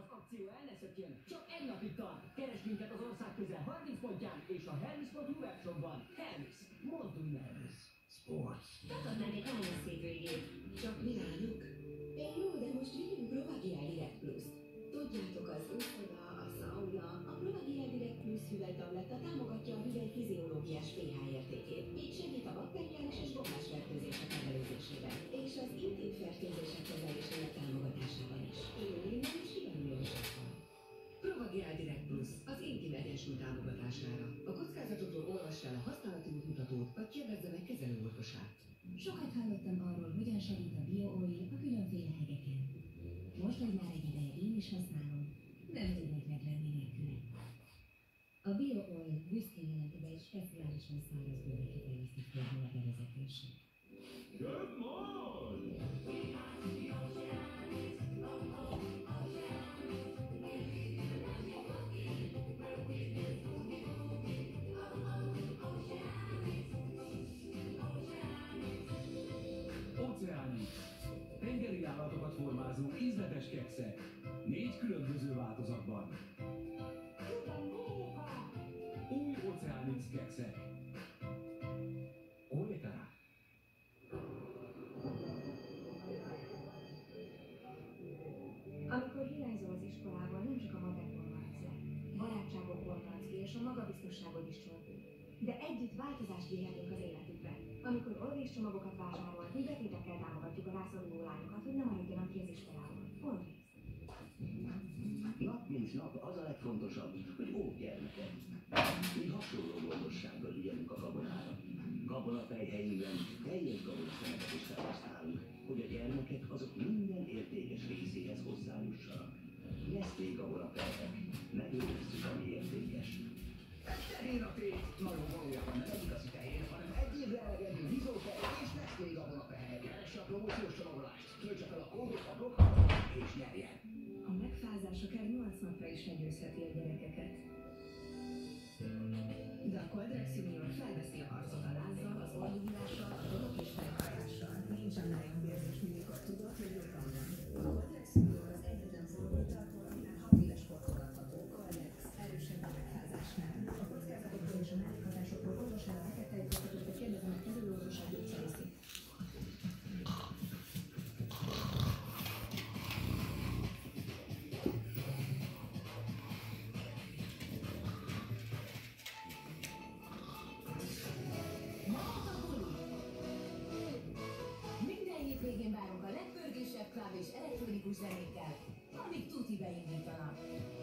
az akció el ne szökjön. Csak egy napig tart. Keresd minket az ország közel 30 pontján és a Hermes.hu webshopban. Hermes. Mozdulj Provagial Direct Plus az intim egyensúly támogatására. A kockázatokról olvass el a használati útmutatót, vagy kérdezze meg kezelőorvosát. Sokat hallottam arról, hogyan segít a BioOil a különféle hegeken. Most, hogy már egy ideje én is használom, nem tudnék meglenni nélküle. A BioOil büszkén jelenti be egy speciálisan száraz bőre kiterjesztett formula bevezetését. Good morning! Különböző változatban. Új Oceánix kekszek. Amikor hiányzol az iskolából, nem csak a magádból maradsz le. Barátságokból maradsz és a magabiztosságod is csorbul. De együtt változást vihetünk az életükbe. Amikor Orvis csomagokat vásárolt, mi betétekkel támogatjuk a rászoruló lányokat, hogy ne maradjanak ki az iskolából. Orvis. Nap az a legfontosabb, hogy óvgyermekek. Mi hasonló gondossággal ügyelünk a gabonára. Gabonafejhelyünkben teljes gabonafejeket is felhasználunk, hogy a gyermekek azok minden értékes részéhez hozzájussanak. Nestlé gabonafejhek, megőrizzük, ami értékes. Tehén a tét, nagyon valójában nem igazi tehén, hanem egy évre elegendő vizótej és Nestlé gabonafehely. Keresse a promóciós csomagolást, töltse fel a kódot a blokkon és nyerjen! Is legyőzheti a gyerekeket. De a Coldrex Junior felveszi a harcot a lázzal, az orrhívással, a dolog és küzdenék el, amíg tuti beindítanak.